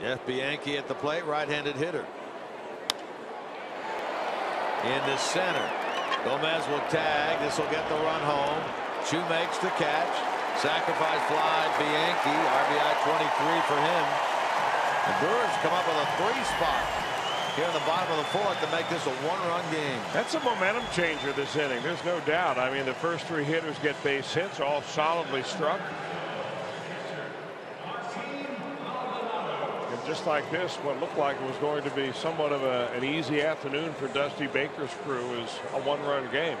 Jeff Bianchi at the plate right-handed hitter. Into center. Gomez will tag. This will get the run home. Choo makes the catch. Sacrifice fly Bianchi. RBI 23 for him. The Brewers come up with a three spot here in the bottom of the fourth to make this a one-run game. That's a momentum changer this inning. There's no doubt. I mean, the first three hitters get base hits, all solidly struck. Just like this, what looked like it was going to be somewhat of a, an easy afternoon for Dusty Baker's crew is a one-run game.